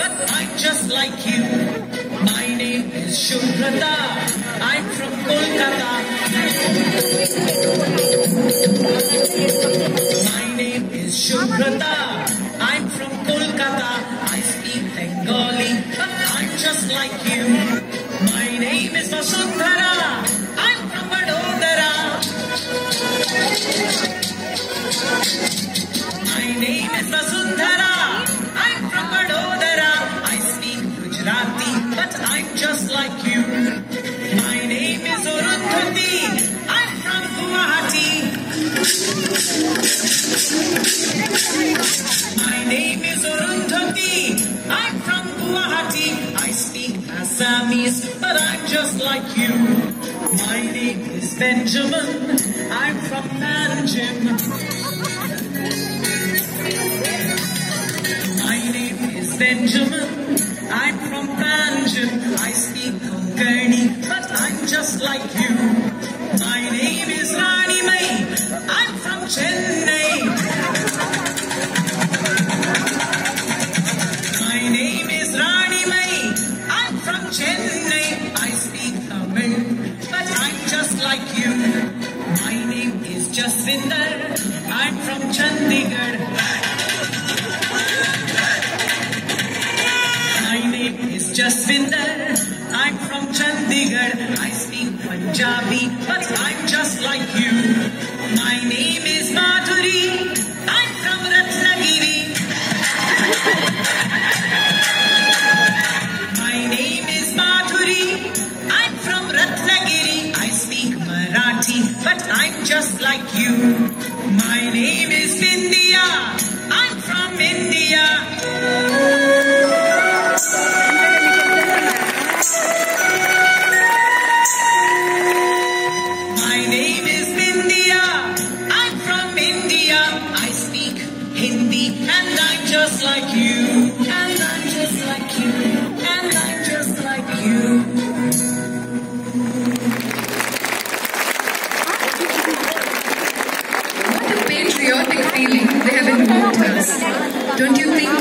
But I'm just like you. My name is Shubhrata. I'm from Kolkata. My name is Shubhrata. I'm from Kolkata. I speak Bengali, but I'm just like you. My name is Vasundhara. I'm from Vadodara. My name is Vasundhara. Just like you. My name is Arundhati. I'm from Guwahati. My name is Arundhati. I'm from Guwahati. I speak Assamese, but I'm just like you. My name is Benjamin. I'm from Panjim. My name is Benjamin. I'm from Panjim. I speak Konkani, but I'm just like you. My name is Rani Mai. I'm from Chennai. My name is Rani Mai. I'm from Chennai. I speak Tamil, but I'm just like you. My name is Jasvinder. I'm from Chandigarh. I'm from Chandigarh. I speak Punjabi, but I'm just like you. My name is Madhuri. I'm from Ratnagiri. My name is Madhuri. I'm from Ratnagiri. I speak Marathi, but I'm just like you. like you, and I'm just like you, and I'm just like you. What a patriotic feeling they have invoked us. Don't you think